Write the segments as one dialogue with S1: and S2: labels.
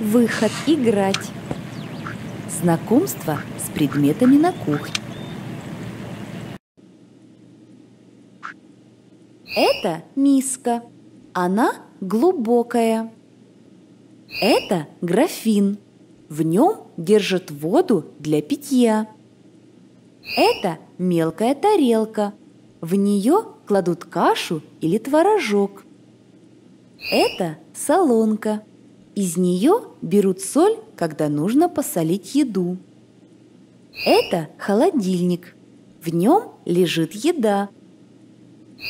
S1: Выход играть. Знакомство с предметами на кухне. Это миска. Она глубокая. Это графин. В нем держат воду для питья. Это мелкая тарелка. В нее кладут кашу или творожок. Это солонка. Из нее берут соль, когда нужно посолить еду. Это холодильник. В нем лежит еда.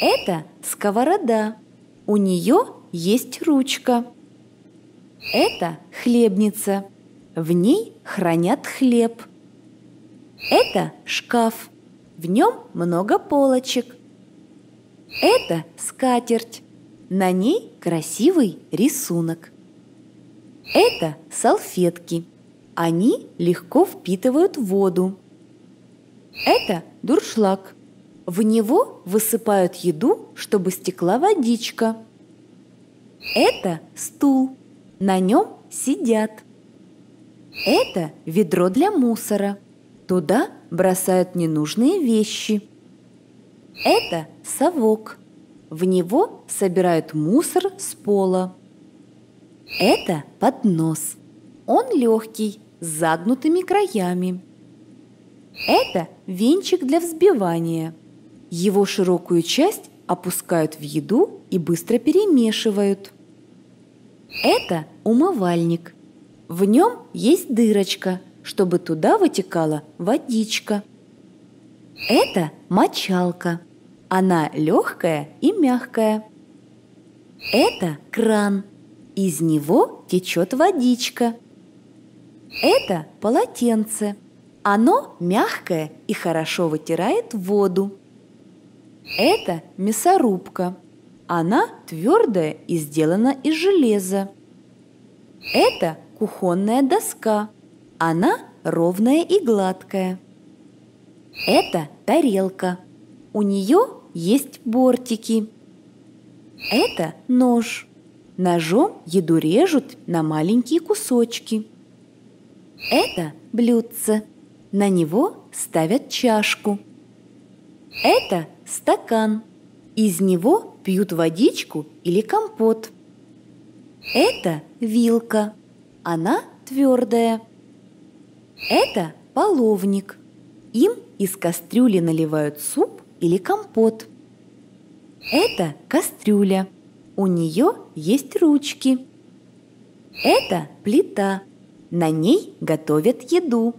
S1: Это сковорода. У нее есть ручка. Это хлебница. В ней хранят хлеб. Это шкаф. В нем много полочек. Это скатерть. На ней красивый рисунок. Это салфетки. Они легко впитывают воду. Это дуршлаг. В него высыпают еду, чтобы стекла водичка. Это стул. На нем сидят. Это ведро для мусора. Туда бросают ненужные вещи. Это совок. В него собирают мусор с пола. Это поднос. Он легкий, с загнутыми краями. Это венчик для взбивания. Его широкую часть опускают в еду и быстро перемешивают. Это умывальник. В нем есть дырочка, чтобы туда вытекала водичка. Это мочалка. Она легкая и мягкая. Это кран. Из него течет водичка. Это полотенце. Оно мягкое и хорошо вытирает воду. Это мясорубка. Она твердая и сделана из железа. Это кухонная доска. Она ровная и гладкая. Это тарелка. У нее есть бортики. Это нож. Ножом еду режут на маленькие кусочки. Это блюдце. На него ставят чашку. Это стакан. Из него пьют водичку или компот. Это вилка. Она твердая. Это половник. Им из кастрюли наливают суп или компот. Это кастрюля. У нее есть ручки. Это плита. На ней готовят еду.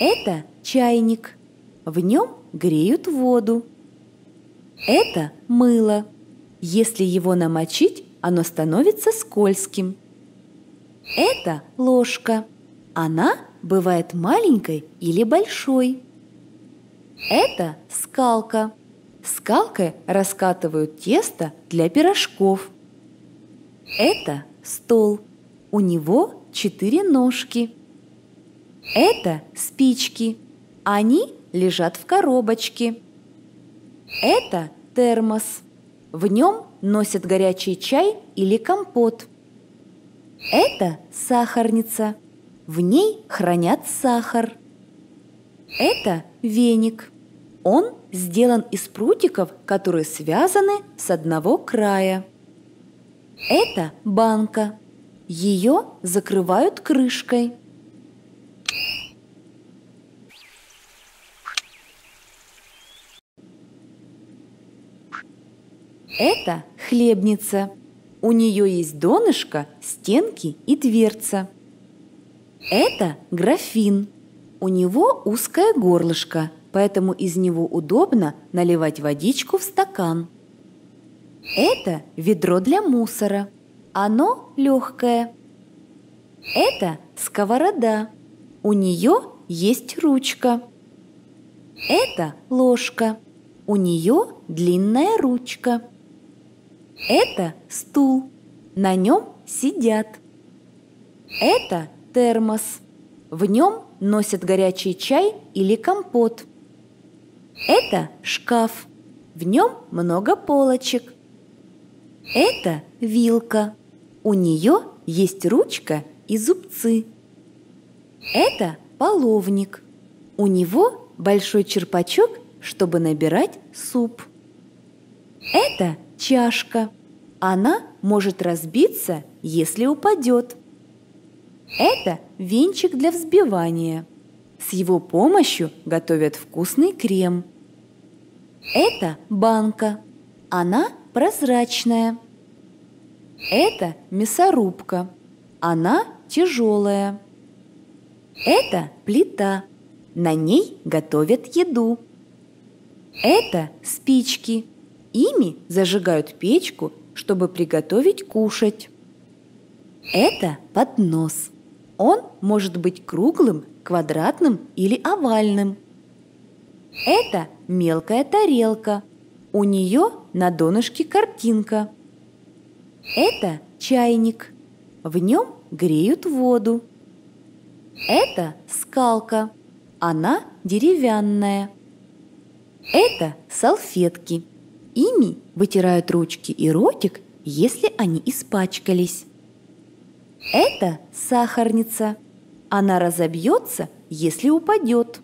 S1: Это чайник. В нем греют воду. Это мыло. Если его намочить, оно становится скользким. Это ложка. Она бывает маленькой или большой. Это скалка. Скалкой раскатывают тесто для пирожков. Это стол. У него четыре ножки. Это спички. Они лежат в коробочке. Это термос. В нем носят горячий чай или компот. Это сахарница. В ней хранят сахар. Это веник. Он сделан из прутиков, которые связаны с одного края. Это банка. Ее закрывают крышкой. Это хлебница. У нее есть донышко, стенки и дверца. Это графин. У него узкое горлышко, поэтому из него удобно наливать водичку в стакан. Это ведро для мусора. Оно легкое. Это сковорода. У нее есть ручка. Это ложка. У нее длинная ручка. Это стул. На нем сидят. Это термос. В нем носят горячий чай или компот. Это шкаф. В нем много полочек. Это вилка. У нее есть ручка и зубцы. Это половник. У него большой черпачок, чтобы набирать суп. Это чашка. Она может разбиться, если упадет. Это венчик для взбивания. С его помощью готовят вкусный крем. Это банка. Она прозрачная. Это мясорубка. Она тяжелая. Это плита. На ней готовят еду. Это спички. Ими зажигают печку, чтобы приготовить кушать. Это поднос. Он может быть круглым, квадратным или овальным. Это мелкая тарелка. У нее на донышке картинка. Это чайник. В нем греют воду. Это скалка. Она деревянная. Это салфетки. Ими вытирают ручки и ротик, если они испачкались. Это сахарница. Она разобьется, если упадет.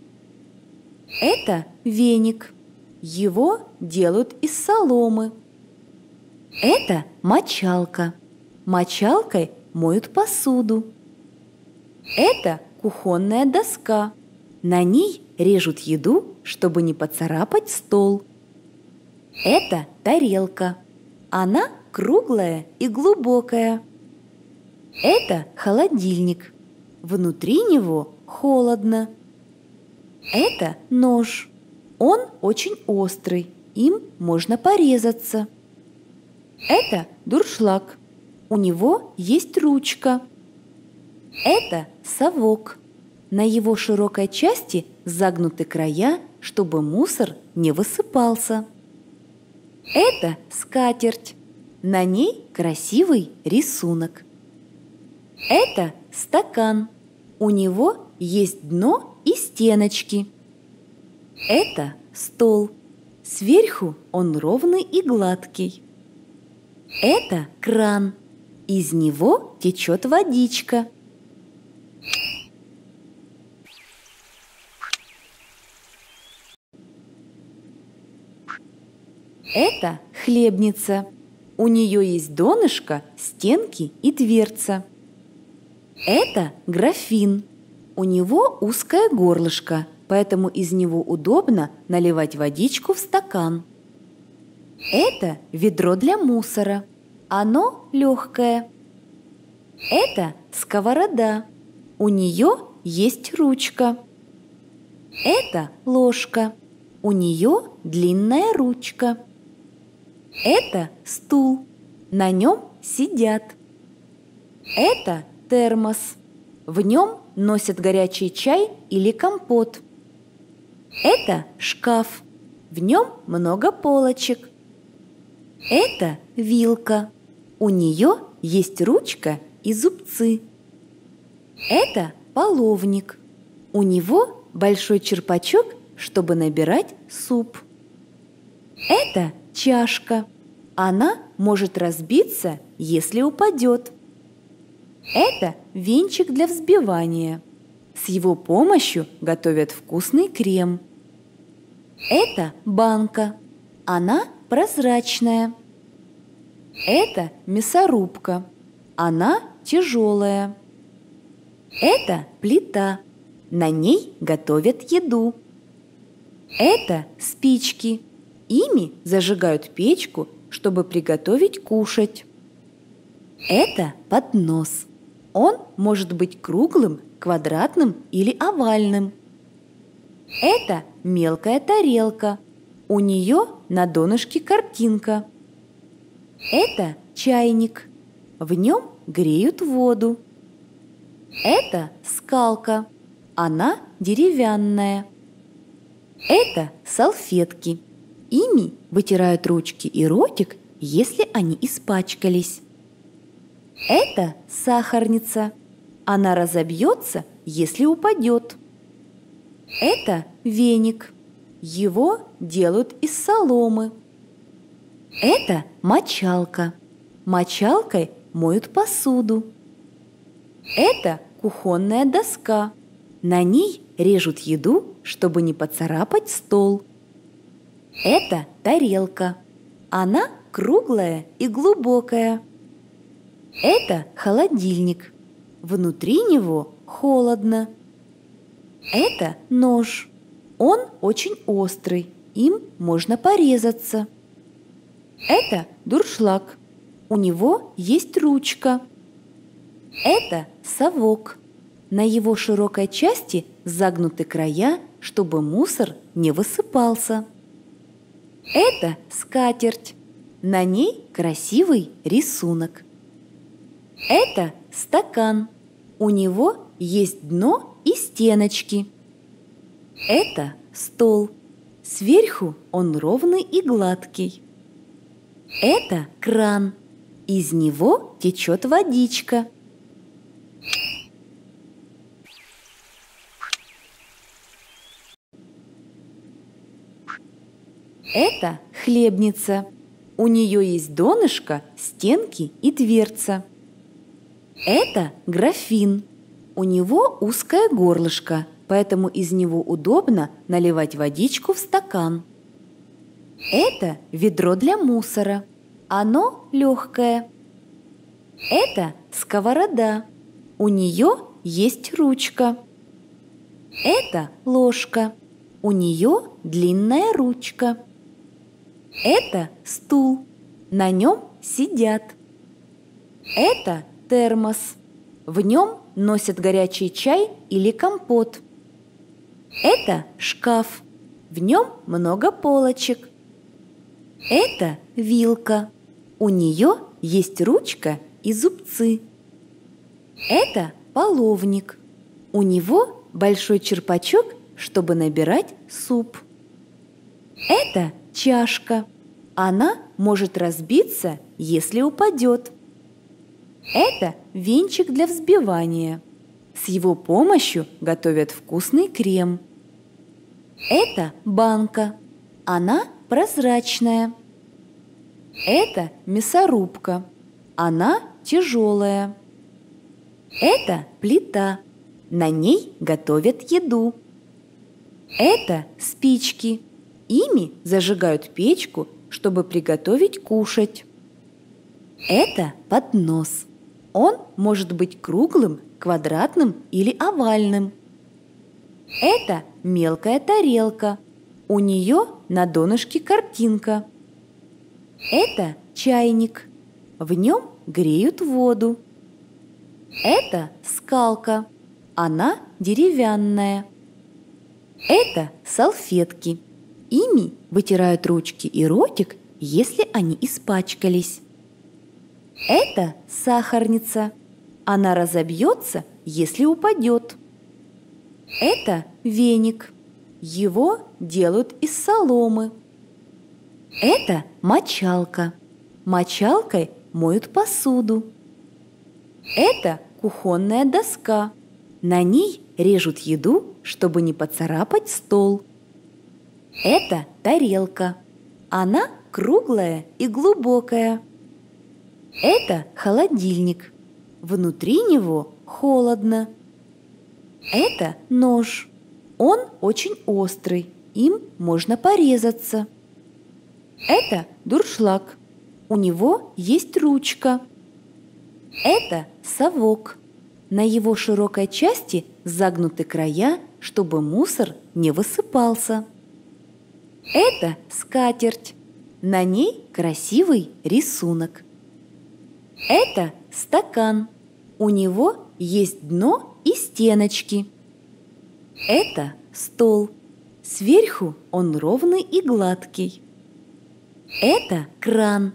S1: Это веник. Его делают из соломы. Это мочалка. Мочалкой моют посуду. Это кухонная доска. На ней режут еду, чтобы не поцарапать стол. Это тарелка. Она круглая и глубокая. Это холодильник. Внутри него холодно. Это нож. Он очень острый, им можно порезаться. Это дуршлаг. У него есть ручка. Это совок. На его широкой части загнуты края, чтобы мусор не высыпался. Это скатерть. На ней красивый рисунок. Стакан. У него есть дно и стеночки. Это стол. Сверху он ровный и гладкий. Это кран. Из него течет водичка. Это хлебница. У нее есть донышко, стенки и дверца. Это графин. У него узкое горлышко, поэтому из него удобно наливать водичку в стакан. Это ведро для мусора. Оно легкое. Это сковорода. У нее есть ручка. Это ложка. У нее длинная ручка. Это стул. На нем сидят. Это термос. В нем носят горячий чай или компот. Это шкаф. В нем много полочек. Это вилка. У нее есть ручка и зубцы. Это половник. У него большой черпачок, чтобы набирать суп. Это чашка. Она может разбиться, если упадет. Это венчик для взбивания. С его помощью готовят вкусный крем. Это банка. Она прозрачная. Это мясорубка. Она тяжелая. Это плита. На ней готовят еду. Это спички. Ими зажигают печку, чтобы приготовить кушать. Это поднос. Он может быть круглым, квадратным или овальным. Это мелкая тарелка. У нее на донышке картинка. Это чайник. В нем греют воду. Это скалка. Она деревянная. Это салфетки. Ими вытирают ручки и ротик, если они испачкались. Это сахарница. Она разобьется, если упадет. Это веник. Его делают из соломы. Это мочалка. Мочалкой моют посуду. Это кухонная доска. На ней режут еду, чтобы не поцарапать стол. Это тарелка. Она круглая и глубокая. Это холодильник. Внутри него холодно. Это нож. Он очень острый, им можно порезаться. Это дуршлаг. У него есть ручка. Это совок. На его широкой части загнуты края, чтобы мусор не высыпался. Это скатерть. На ней красивый рисунок. Это стакан. У него есть дно и стеночки. Это стол. Сверху он ровный и гладкий. Это кран. Из него течет водичка. Это хлебница. У нее есть донышко, стенки и дверца. Это графин. У него узкое горлышко, поэтому из него удобно наливать водичку в стакан. Это ведро для мусора. Оно легкое. Это сковорода. У нее есть ручка. Это ложка. У нее длинная ручка. Это стул. На нем сидят. Это термос. В нем носят горячий чай или компот. Это шкаф. В нем много полочек. Это вилка. У нее есть ручка и зубцы. Это половник. У него большой черпачок, чтобы набирать суп. Это чашка. Она может разбиться, если упадет. Это венчик для взбивания. С его помощью готовят вкусный крем. Это банка. Она прозрачная. Это мясорубка. Она тяжелая. Это плита. На ней готовят еду. Это спички. Ими зажигают печку, чтобы приготовить кушать. Это поднос. Он может быть круглым, квадратным или овальным. Это мелкая тарелка. У нее на донышке картинка. Это чайник. В нем греют воду. Это скалка. Она деревянная. Это салфетки. Ими вытирают ручки и ротик, если они испачкались. Это сахарница. Она разобьется, если упадет. Это веник. Его делают из соломы. Это мочалка. Мочалкой моют посуду. Это кухонная доска. На ней режут еду, чтобы не поцарапать стол. Это тарелка. Она круглая и глубокая. Это холодильник. Внутри него холодно. Это нож. Он очень острый. Им можно порезаться. Это дуршлаг. У него есть ручка. Это совок. На его широкой части загнуты края, чтобы мусор не высыпался. Это скатерть. На ней красивый рисунок. Это стакан. У него есть дно и стеночки. Это стол. Сверху он ровный и гладкий. Это кран.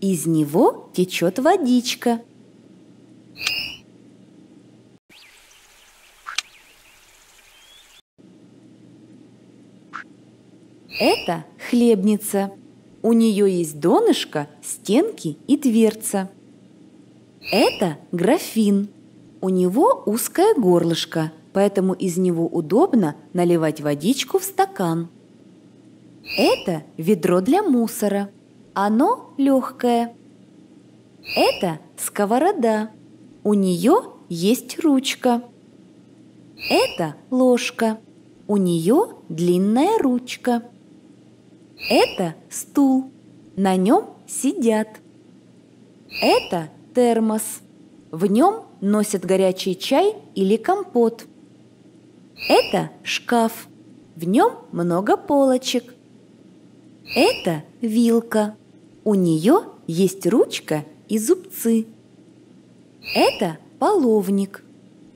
S1: Из него течет водичка. Это хлебница. У нее есть донышко, стенки и дверца. Это графин. У него узкое горлышко, поэтому из него удобно наливать водичку в стакан. Это ведро для мусора. Оно легкое. Это сковорода. У нее есть ручка. Это ложка. У нее длинная ручка. Это стул. На нем сидят. Это термос. В нем носят горячий чай или компот. Это шкаф. В нем много полочек. Это вилка. У нее есть ручка и зубцы. Это половник.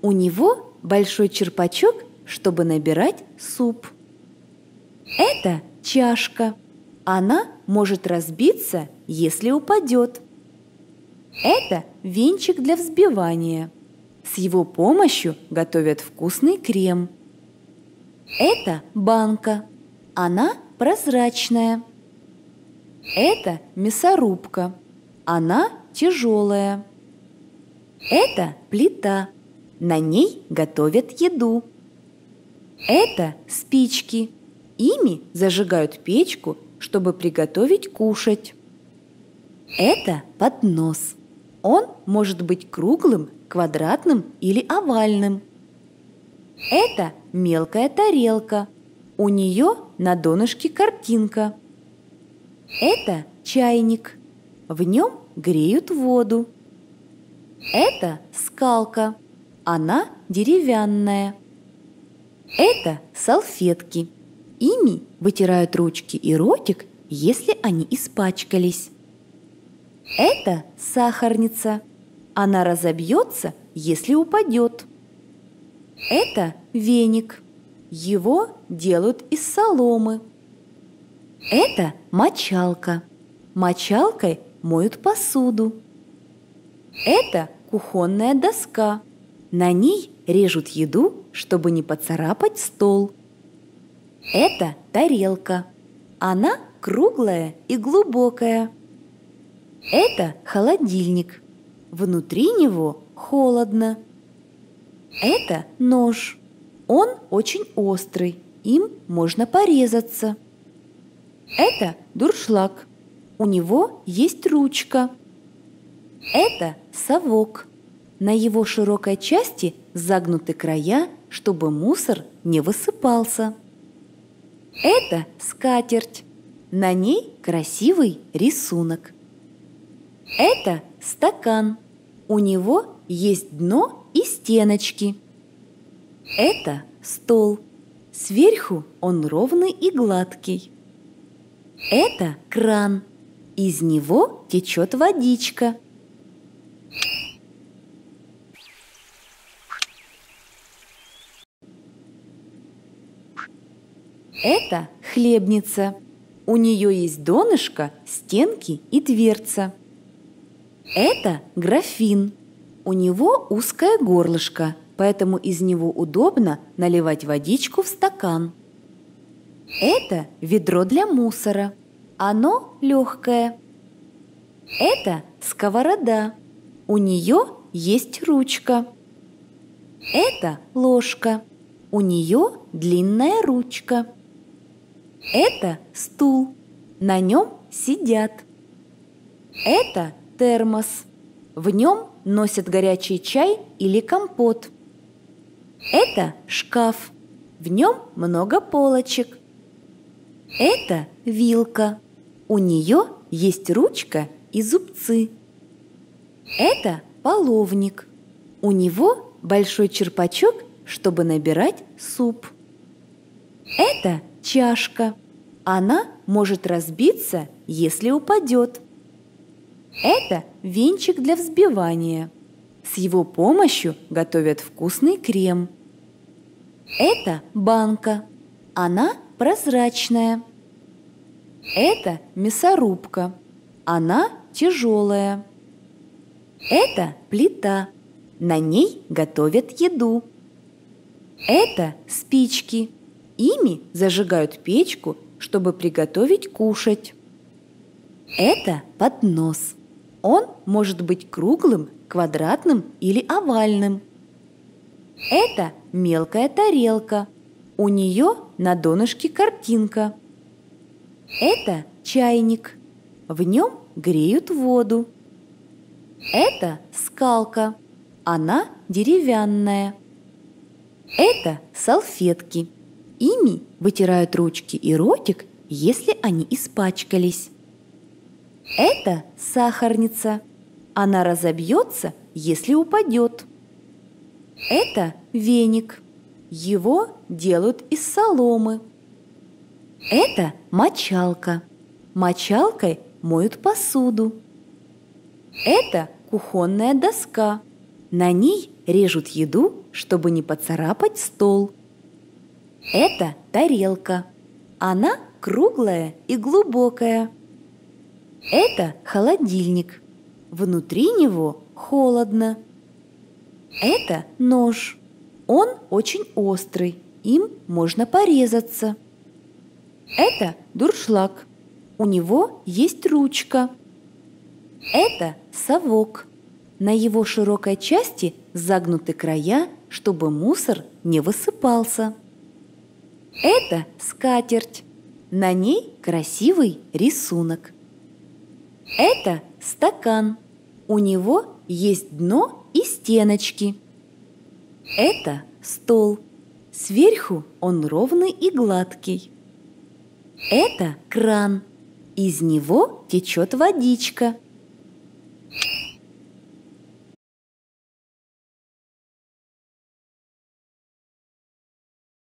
S1: У него большой черпачок, чтобы набирать суп. Это чашка. Она может разбиться, если упадет. Это венчик для взбивания. С его помощью готовят вкусный крем. Это банка. Она прозрачная. Это мясорубка. Она тяжелая. Это плита. На ней готовят еду. Это спички. Ими зажигают печку, чтобы приготовить кушать. Это поднос. Он может быть круглым, квадратным или овальным. Это мелкая тарелка. У нее на донышке картинка. Это чайник. В нем греют воду. Это скалка. Она деревянная. Это салфетки. Ими вытирают ручки и ротик, если они испачкались. Это сахарница. Она разобьется, если упадет. Это веник. Его делают из соломы. Это мочалка. Мочалкой моют посуду. Это кухонная доска. На ней режут еду, чтобы не поцарапать стол. Это тарелка. Она круглая и глубокая. Это холодильник. Внутри него холодно. Это нож. Он очень острый, им можно порезаться. Это дуршлаг. У него есть ручка. Это совок. На его широкой части загнуты края, чтобы мусор не высыпался. Это скатерть. На ней красивый рисунок. Это стакан. У него есть дно и стеночки. Это стол. Сверху он ровный и гладкий. Это кран. Из него течет водичка. Это хлебница. У нее есть донышко, стенки и дверца. Это графин. У него узкое горлышко, поэтому из него удобно наливать водичку в стакан. Это ведро для мусора. Оно легкое. Это сковорода. У нее есть ручка. Это ложка. У нее длинная ручка. Это стул. На нем сидят. Это термос. В нем носят горячий чай или компот. Это шкаф. В нем много полочек. Это вилка. У нее есть ручка и зубцы. Это половник. У него большой черпачок, чтобы набирать суп. Это чашка. Она может разбиться, если упадет. Это венчик для взбивания. С его помощью готовят вкусный крем. Это банка. Она прозрачная. Это мясорубка. Она тяжелая. Это плита. На ней готовят еду. Это спички. Ими зажигают печку, чтобы приготовить кушать. Это поднос. Он может быть круглым, квадратным или овальным. Это мелкая тарелка. У нее на донышке картинка. Это чайник. В нем греют воду. Это скалка. Она деревянная. Это салфетки. Ими вытирают ручки и ротик, если они испачкались. Это сахарница. Она разобьется, если упадет. Это веник. Его делают из соломы. Это мочалка. Мочалкой моют посуду. Это кухонная доска. На ней режут еду, чтобы не поцарапать стол. Это тарелка. Она круглая и глубокая. Это холодильник. Внутри него холодно. Это нож. Он очень острый, им можно порезаться. Это дуршлаг. У него есть ручка. Это совок. На его широкой части загнуты края, чтобы мусор не высыпался. Это скатерть. На ней красивый рисунок. Это стакан. У него есть дно и стеночки. Это стол. Сверху он ровный и гладкий. Это кран. Из него течет водичка –